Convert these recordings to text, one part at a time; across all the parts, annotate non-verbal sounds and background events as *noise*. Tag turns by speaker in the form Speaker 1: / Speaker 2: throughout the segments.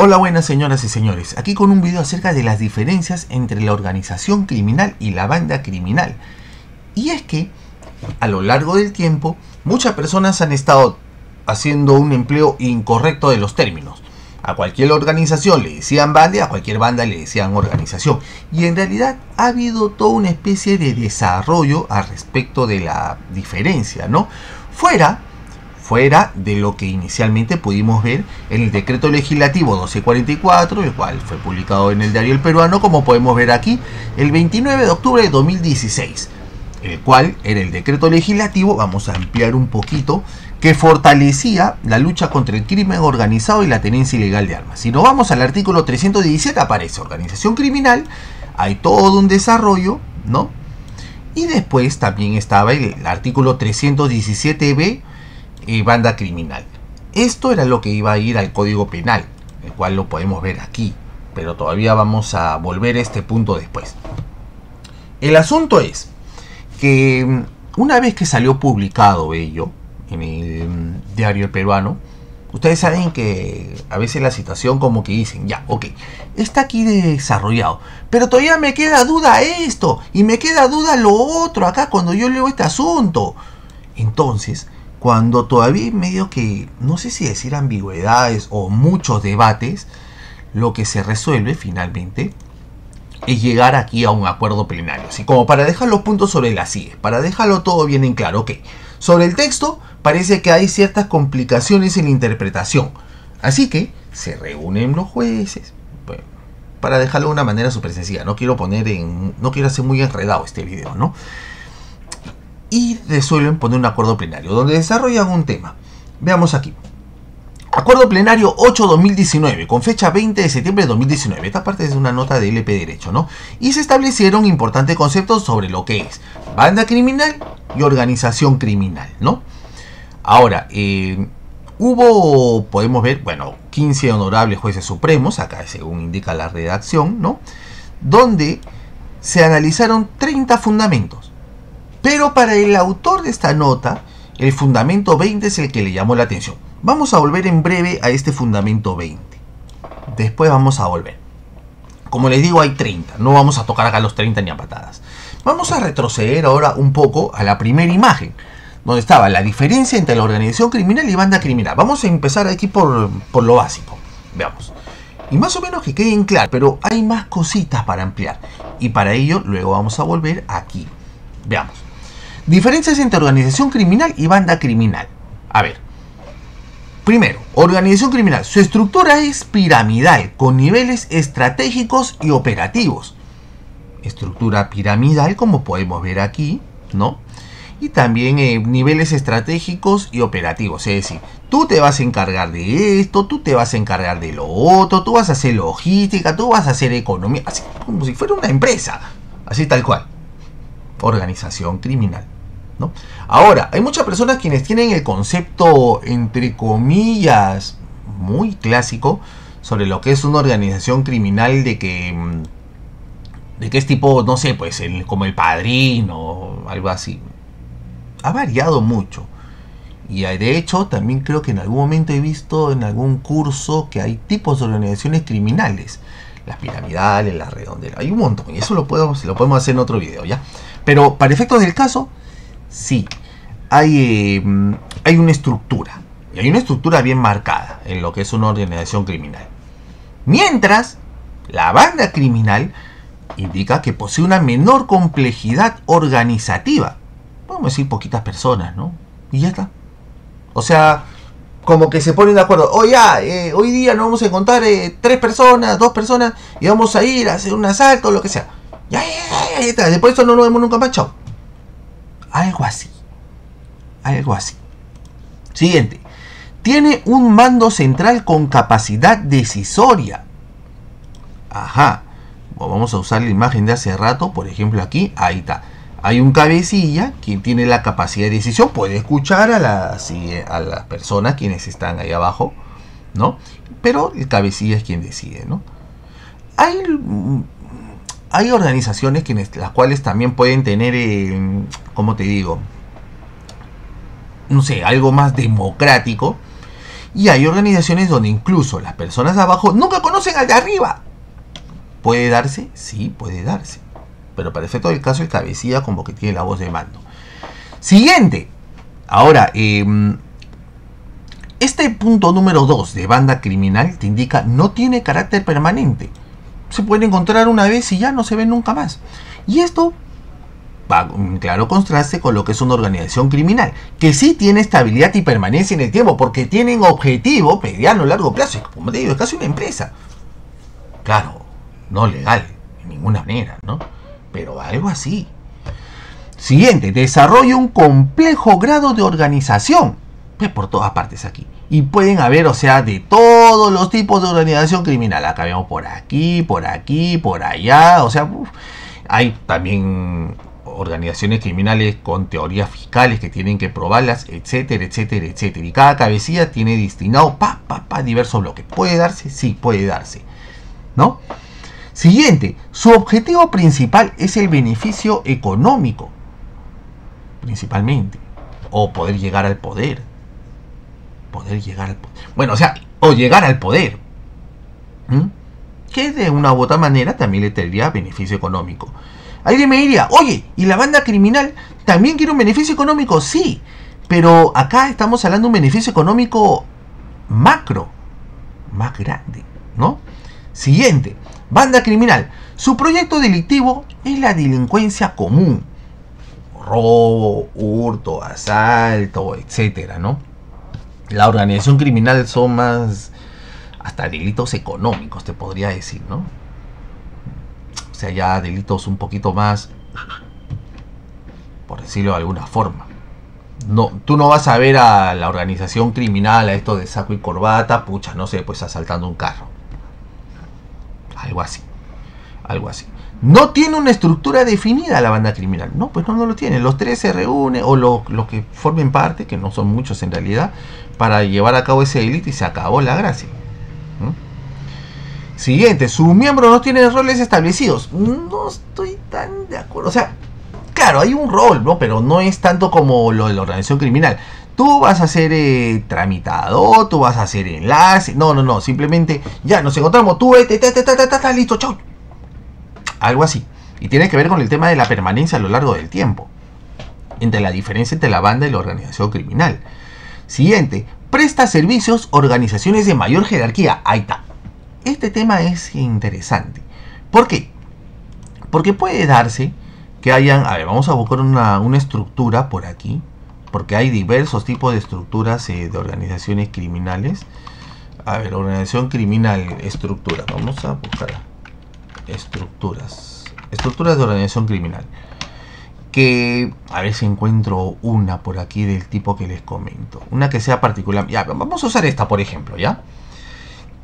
Speaker 1: Hola buenas señoras y señores, aquí con un video acerca de las diferencias entre la organización criminal y la banda criminal. Y es que, a lo largo del tiempo, muchas personas han estado haciendo un empleo incorrecto de los términos. A cualquier organización le decían banda a cualquier banda le decían organización. Y en realidad ha habido toda una especie de desarrollo al respecto de la diferencia, ¿no? Fuera fuera de lo que inicialmente pudimos ver en el decreto legislativo 1244, el cual fue publicado en el diario El Peruano, como podemos ver aquí, el 29 de octubre de 2016, el cual era el decreto legislativo, vamos a ampliar un poquito, que fortalecía la lucha contra el crimen organizado y la tenencia ilegal de armas. Si nos vamos al artículo 317 aparece organización criminal, hay todo un desarrollo, ¿no? Y después también estaba el artículo 317b, banda criminal. Esto era lo que iba a ir al Código Penal, el cual lo podemos ver aquí, pero todavía vamos a volver a este punto después. El asunto es que mm, una vez que salió publicado ello en el mm, diario peruano, ustedes saben que a veces la situación como que dicen, ya, ok, está aquí desarrollado, pero todavía me queda duda esto y me queda duda lo otro acá cuando yo leo este asunto. Entonces, cuando todavía medio que, no sé si decir ambigüedades o muchos debates, lo que se resuelve finalmente es llegar aquí a un acuerdo plenario. Así como para dejar los puntos sobre las CIE, para dejarlo todo bien en claro. Ok, sobre el texto parece que hay ciertas complicaciones en interpretación. Así que se reúnen los jueces. para dejarlo de una manera súper sencilla. No quiero poner en. No quiero hacer muy enredado este video, ¿no? Y resuelven poner un acuerdo plenario, donde desarrollan un tema. Veamos aquí. Acuerdo plenario 8-2019, con fecha 20 de septiembre de 2019. Esta parte es una nota de LP Derecho, ¿no? Y se establecieron importantes conceptos sobre lo que es banda criminal y organización criminal, ¿no? Ahora, eh, hubo, podemos ver, bueno, 15 honorables jueces supremos, acá según indica la redacción, ¿no? Donde se analizaron 30 fundamentos pero para el autor de esta nota, el fundamento 20 es el que le llamó la atención. Vamos a volver en breve a este fundamento 20. Después vamos a volver. Como les digo, hay 30. No vamos a tocar acá los 30 ni a patadas. Vamos a retroceder ahora un poco a la primera imagen, donde estaba la diferencia entre la organización criminal y banda criminal. Vamos a empezar aquí por, por lo básico. Veamos. Y más o menos que queden claro, pero hay más cositas para ampliar. Y para ello luego vamos a volver aquí. Veamos. Diferencias entre organización criminal y banda criminal. A ver. Primero, organización criminal. Su estructura es piramidal, con niveles estratégicos y operativos. Estructura piramidal, como podemos ver aquí, ¿no? Y también eh, niveles estratégicos y operativos. Es decir, tú te vas a encargar de esto, tú te vas a encargar de lo otro, tú vas a hacer logística, tú vas a hacer economía, así como si fuera una empresa. Así tal cual. Organización criminal. Ahora, hay muchas personas quienes tienen el concepto, entre comillas, muy clásico sobre lo que es una organización criminal de que mm, de que es tipo, no sé, pues como el padrino algo así. Ha variado mucho. Y de hecho, también creo que en algún momento he visto en algún curso que hay tipos de organizaciones criminales. Las piramidales, las redonderas. Hay un montón. Y eso lo podemos, lo podemos hacer en otro video, ¿ya? Pero para efectos del caso, sí, hay, em, hay una estructura. Y hay una estructura bien marcada en lo que es una organización criminal. Mientras, la banda criminal indica que posee una menor complejidad organizativa. Podemos decir poquitas personas, ¿no? Y ya está. O sea, como que se ponen de acuerdo. Oh, ya, eh, hoy día nos vamos a encontrar eh, tres personas, dos personas, y vamos a ir a hacer un asalto, lo que sea. Ya, ya, ya, ya, está. Después eso no nos vemos nunca más, chao. Algo así. Algo así. Siguiente. Tiene un mando central con capacidad decisoria. Ajá. Vamos a usar la imagen de hace rato. Por ejemplo, aquí. Ahí está. Hay un cabecilla quien tiene la capacidad de decisión. Puede escuchar a las, a las personas quienes están ahí abajo. ¿No? Pero el cabecilla es quien decide, ¿no? Hay hay organizaciones que, las cuales también pueden tener, eh, como te digo? No sé, algo más democrático. Y hay organizaciones donde incluso las personas de abajo nunca conocen al de arriba. ¿Puede darse? Sí, puede darse. Pero para efecto del caso, el cabecilla como que tiene la voz de mando. Siguiente. Ahora, em, este punto número 2 de banda criminal te indica no tiene carácter permanente. Se puede encontrar una vez y ya no se ve nunca más. Y esto va en claro contraste con lo que es una organización criminal, que sí tiene estabilidad y permanencia en el tiempo, porque tienen objetivo mediano, largo plazo. Como te digo, es casi una empresa. Claro, no legal, de ninguna manera, ¿no? Pero algo así. Siguiente, desarrolla un complejo grado de organización por todas partes aquí. Y pueden haber, o sea, de todos los tipos de organización criminal. Acá vemos por aquí, por aquí, por allá. O sea, hay también organizaciones criminales con teorías fiscales que tienen que probarlas, etcétera, etcétera, etcétera. Y cada cabecilla tiene destinado pa, pa, pa, diversos bloques. ¿Puede darse? Sí, puede darse. ¿No? Siguiente, su objetivo principal es el beneficio económico. Principalmente. O poder llegar al poder poder llegar al poder. Bueno, o sea, o llegar al poder. Que de una u otra manera también le tendría beneficio económico. Alguien me diría, oye, ¿y la banda criminal también quiere un beneficio económico? Sí, pero acá estamos hablando de un beneficio económico macro, más grande, ¿no? Siguiente, banda criminal. Su proyecto delictivo es la delincuencia común. Robo, hurto, asalto, etcétera, ¿no? La organización criminal son más hasta delitos económicos, te podría decir, ¿no? O sea, ya delitos un poquito más, por decirlo de alguna forma. No, tú no vas a ver a la organización criminal, a esto de saco y corbata, pucha, no sé, pues asaltando un carro. Algo así. Algo así. No tiene una estructura definida la banda criminal. No, pues no, no lo tiene. Los tres se reúnen, o los que formen parte, que no son muchos en realidad, para llevar a cabo ese delito y se acabó la gracia. Siguiente, su miembro no tiene roles establecidos. No estoy tan de acuerdo. O sea, claro, hay un rol, ¿no? Pero no es tanto como lo de la organización criminal. Tú vas a ser eh, tramitado, tú vas a hacer enlace. No, no, no. Simplemente ya nos encontramos. Tú, vete, listo, chau. Algo así. Y tiene que ver con el tema de la permanencia a lo largo del tiempo. Entre la diferencia entre la banda y la organización criminal. Siguiente, presta servicios organizaciones de mayor jerarquía. Ahí está. Este tema es interesante. ¿Por qué? Porque puede darse que hayan, a ver, vamos a buscar una, estructura por aquí, porque hay diversos tipos de estructuras eh, de organizaciones criminales. A ver, organización criminal, estructura. Vamos a buscar estructuras. Estructuras de organización criminal que a ver si encuentro una por aquí del tipo que les comento. Una que sea particular. Ya, vamos a usar esta, por ejemplo, ¿ya?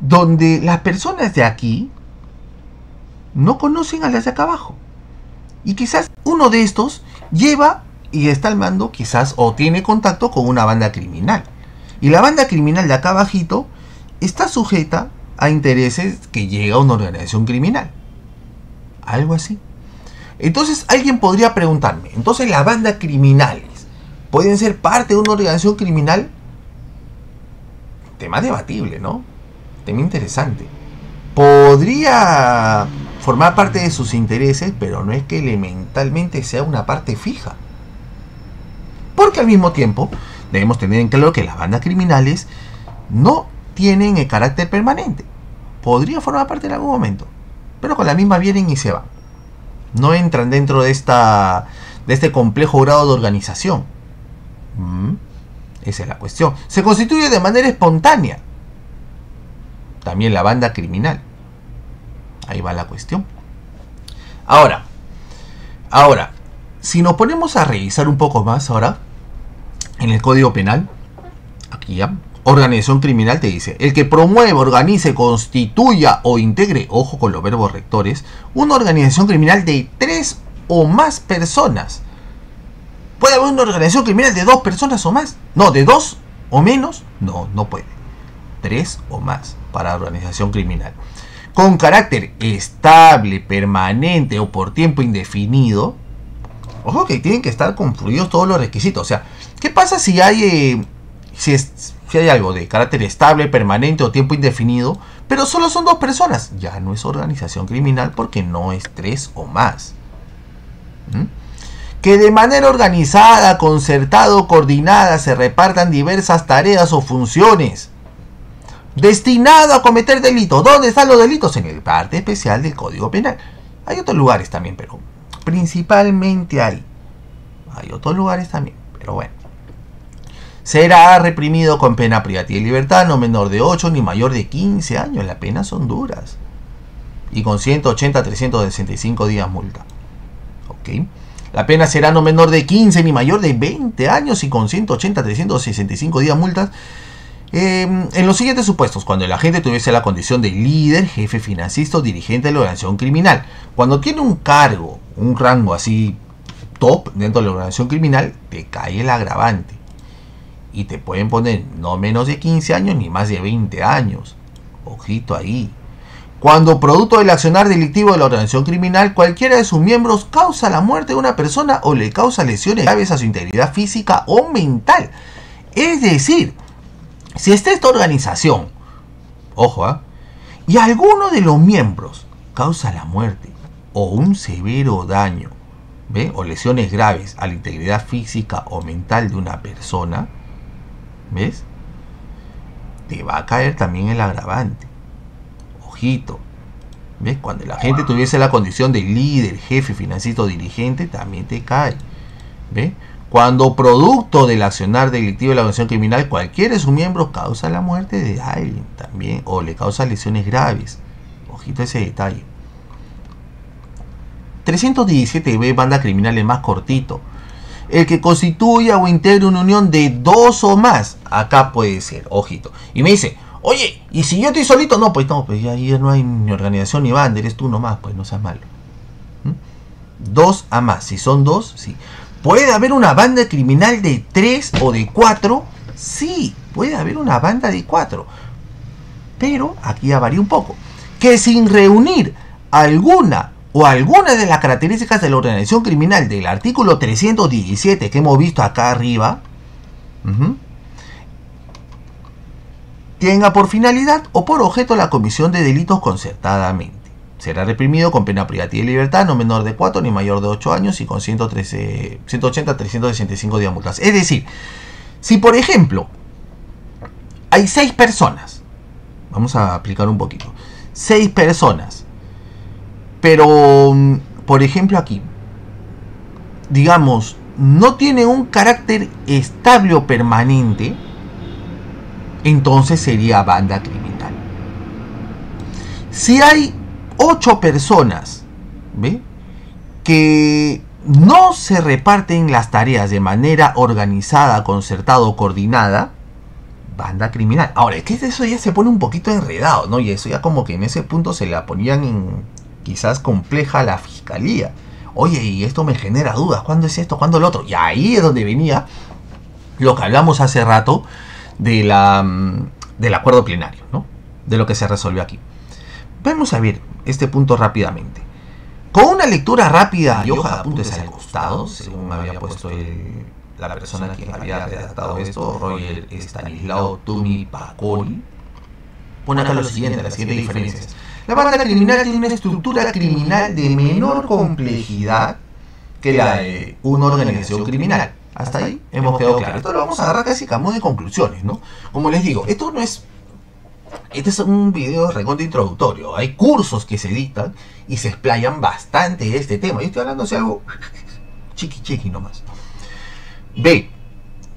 Speaker 1: Donde las personas de aquí no conocen a las de acá abajo. Y quizás uno de estos lleva y está al mando, quizás, o tiene contacto con una banda criminal. Y la banda criminal de acá abajito está sujeta a intereses que llega a una organización criminal. Algo así. Entonces alguien podría preguntarme, entonces las bandas criminales pueden ser parte de una organización criminal? Tema debatible, ¿no? Tema interesante. Podría formar parte de sus intereses, pero no es que elementalmente sea una parte fija. Porque al mismo tiempo debemos tener en claro que las bandas criminales no tienen el carácter permanente. Podría formar parte en algún momento, pero con la misma vienen y se van no entran dentro de, esta, de este complejo grado de organización. Mm, esa es la cuestión. Se constituye de manera espontánea. También la banda criminal. Ahí va la cuestión. Ahora, ahora, si nos ponemos a revisar un poco más ahora en el Código Penal, aquí ya, organización criminal te dice, el que promueva, organice, constituya o integre, ojo con los verbos rectores, una organización criminal de tres o más personas. ¿Puede haber una organización criminal de dos personas o más? No, de dos o menos, no, no puede. Tres o más para organización criminal. Con carácter estable, permanente o por tiempo indefinido. Ojo que tienen que estar confluidos todos los requisitos. O sea, ¿qué pasa si hay... Eh, si es, si hay algo de carácter estable, permanente o tiempo indefinido, pero solo son dos personas, ya no es organización criminal porque no es tres o más. ¿Mm? Que de manera organizada, concertada o coordinada se repartan diversas tareas o funciones destinado a cometer delitos. ¿Dónde están los delitos? En el parte especial del Código Penal. Hay otros lugares también, pero principalmente hay. Hay otros lugares también, pero bueno. Será reprimido con pena privativa de libertad, no menor de 8 ni mayor de 15 años. Las penas son duras. Y con 180 a 365 días multa. ¿Ok? La pena será no menor de 15 ni mayor de 20 años y con 180 a 365 días multas Em, en los siguientes supuestos, cuando el agente tuviese la condición de líder, jefe financista o dirigente de la organización criminal, cuando tiene un cargo, un rango así top dentro de la organización criminal, te cae el agravante. Y te pueden poner no menos de 15 años ni más de 20 años. Ojito ahí. Cuando producto del accionar delictivo de la organización criminal, cualquiera de sus miembros causa la muerte de una persona o le causa lesiones graves a su integridad física o mental. Es decir, si está esta organización, ojo, ¿ah? y alguno de los miembros causa la muerte o un severo daño, ¿ve? o lesiones graves a la integridad física o mental de una persona, ¿ves? Te va a caer también el agravante. Ojito. ¿Ves? Cuando la gente tuviese la condición de líder, jefe, financista o dirigente, también te cae. ¿Ves? Cuando producto del accionar delictivo de la organización criminal, cualquiera de sus miembros causa la muerte de alguien también o le causa lesiones graves. Ojito ese detalle. 317b, banda criminal es más cortito. El que constituya o integre una unión de dos o más. Acá puede ser, ojito. Y me dice, oye, ¿y si yo estoy solito? No, pues no, pues ya, no hay ni organización ni banda, eres tú nomás, pues no seas malo. ¿Mm? Dos a más, si son dos, sí. ¿Puede haber una banda criminal de tres o de cuatro? Sí, puede haber una banda de cuatro. Pero aquí ya varía un poco. Que sin reunir alguna o alguna de las características de la organización criminal del artículo 317 que hemos visto acá arriba, tenga por finalidad o por objeto la comisión de delitos concertadamente. Será reprimido con pena privativa de libertad, no menor de 4 ni mayor de 8 años y con 113, 180 a 365 días multas. Es decir, si por ejemplo hay 6 personas, vamos a aplicar un poquito, 6 personas, pero mm, por ejemplo aquí, digamos, no tiene un carácter estable o permanente, entonces sería banda criminal. Si hay ocho personas, ¿ve? Que no se reparten las tareas de manera organizada, concertada o coordinada, banda criminal. Ahora, es que eso ya se pone un poquito enredado, ¿no? Y eso ya como que en ese punto se la ponían en quizás compleja la fiscalía. Oye, y esto me genera dudas, ¿cuándo es esto? ¿Cuándo el otro? Y ahí es donde venía lo que hablamos hace rato de la, mm, del acuerdo plenario, ¿no? De lo que se resolvió aquí. Vamos a ver este punto rápidamente. Con una lectura rápida y hoja de apuntes al costado, según había puesto la persona que había redactado esto, Roger Stanislao Tumi Pacoli, pone acá lo siguiente, las siguientes diferencias. La banda criminal tiene una estructura criminal de menor complejidad que la de una organización criminal. Hasta ahí hemos quedado claro. Esto lo vamos a agarrar casi como de conclusiones, ¿no? Como les digo, esto no es este es un video recontra introductorio. Hay cursos que se editan y se explayan bastante de este tema. Yo estoy hablando de algo *laughs* chiqui chiqui nomás. B.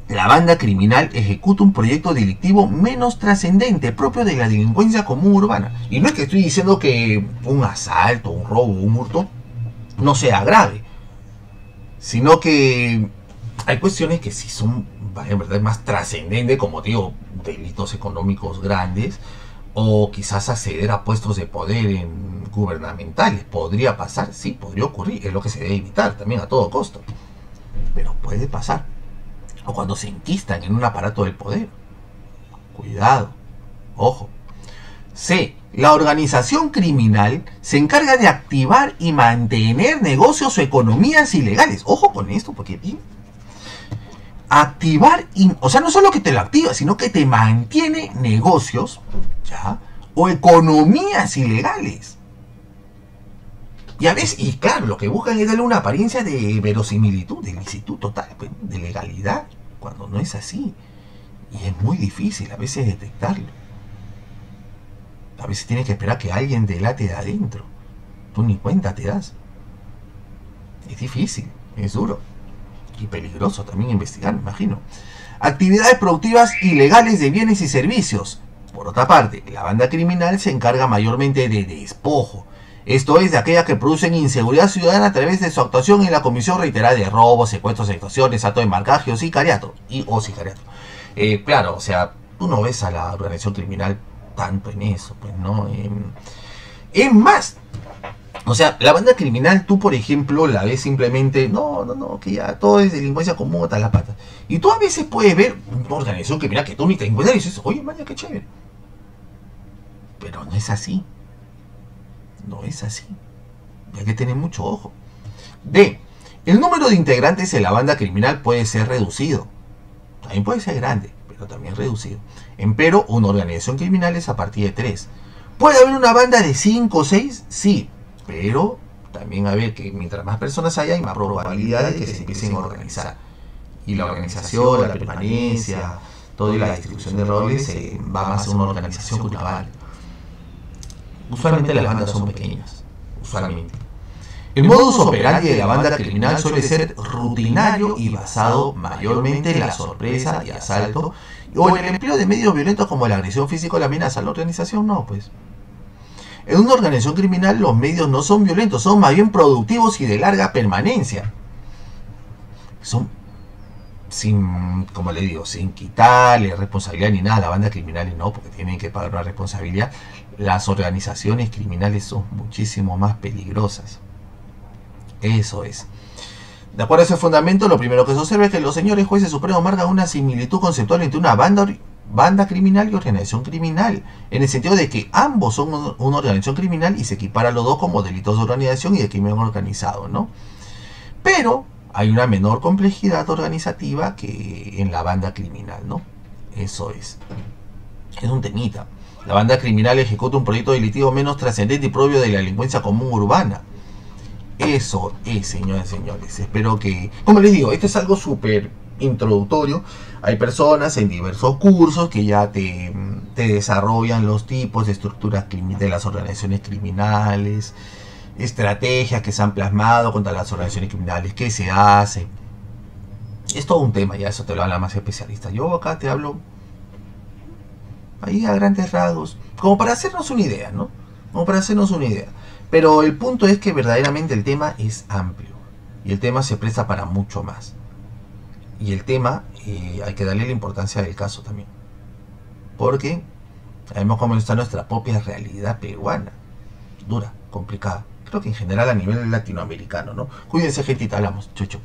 Speaker 1: La banda criminal ejecuta un proyecto delictivo menos trascendente, propio de la delincuencia común urbana. Y no es que estoy diciendo que un asalto, un robo, un hurto no sea grave, sino que hay cuestiones que sí son en verdad más trascendentes, como digo, delitos económicos grandes o quizás acceder a puestos de poder en gubernamentales. Podría pasar, sí, podría ocurrir, es lo que se debe evitar también a todo costo. Pero puede pasar. O cuando se enquistan en un aparato del poder. Cuidado, ojo. C. La organización criminal se encarga de activar y mantener negocios o economías ilegales. Ojo con esto, porque activar, o sea, no solo que te lo activa, sino que te mantiene negocios. O economías ilegales. Y a veces, y claro, lo que buscan es darle una apariencia de verosimilitud, de licitud total, pues, de legalidad, cuando no es así. Y es muy difícil a veces detectarlo. A veces tienes que esperar que alguien delate de adentro. Tú ni cuenta te das. Es difícil, es duro. Y peligroso también investigar, me imagino. Actividades productivas ilegales de bienes y servicios. Por otra parte, la banda criminal se encarga mayormente de despojo. Esto es de aquellas que producen inseguridad ciudadana a través de su actuación en la comisión reiterada de robos, secuestros, extorsiones, actos de marcaje o sicariato. Y o sicariato. Eh, claro, o sea, tú no ves a la organización criminal tanto en eso, pues, ¿no? es más, o sea, la banda criminal, tú por ejemplo, la ves simplemente, no, no, no, que ya todo es delincuencia común hasta las patas. Y tú a veces puedes ver una organización criminal que tú ni te encuentras y dices, oye, maña, qué chévere. Pero no es así. No es así. Hay que tener mucho ojo. D. El número de integrantes de la banda criminal puede ser reducido. También puede ser grande, pero también reducido. Empero, una organización criminal es a partir de 3. ¿Puede haber una banda de 5 o 6? Sí, pero también a ver que mientras más personas haya, hay más probabilidad de que se empiecen a organizar. Y la organización, la permanencia, toda la distribución de roles eh, va más a una organización cultural. Usualmente las bandas son pequeñas, usualmente. El modus operandi de la banda criminal suele ser rutinario y basado mayormente en la sorpresa y asalto o en el empleo de medios violentos como la agresión física o la amenaza. La organización no, pues. En una organización criminal los medios no son violentos, son más bien productivos y de larga permanencia. Son sin, como le digo, sin quitarle responsabilidad ni nada a la banda criminal, no, porque tienen que pagar una responsabilidad. Las organizaciones criminales son muchísimo más peligrosas. Eso es. De acuerdo a ese fundamento, lo primero que se observa es que los señores jueces supremos marcan una similitud conceptual entre una banda criminal y organización criminal, en el sentido de que ambos son una organización criminal y se equipara los dos como delitos de organización y de crimen organizado, ¿no? Pero hay una menor complejidad organizativa que en la banda criminal, ¿no? Eso es. Es un temita. La banda criminal ejecuta un proyecto delictivo menos trascendente y propio de la delincuencia común urbana. Eso es, señores y señores. Espero que, como les digo, esto es algo súper introductorio. Hay personas en diversos cursos que ya te, desarrollan los tipos de estructuras de las organizaciones criminales, estrategias que se han plasmado contra las organizaciones criminales, qué se hace. Es todo un tema, ya eso te lo habla más especialista. Yo acá te hablo ahí a grandes rasgos, como para hacernos una idea, ¿no? Como para hacernos una idea. Pero el punto es que verdaderamente el tema es amplio y el tema se presta para mucho más y el tema eh, hay que darle la importancia del caso también. Porque sabemos cómo está nuestra propia realidad peruana. Dura, complicada. Creo que en general a nivel latinoamericano, ¿no? Cuídense, gente, y te hablamos. Chucho.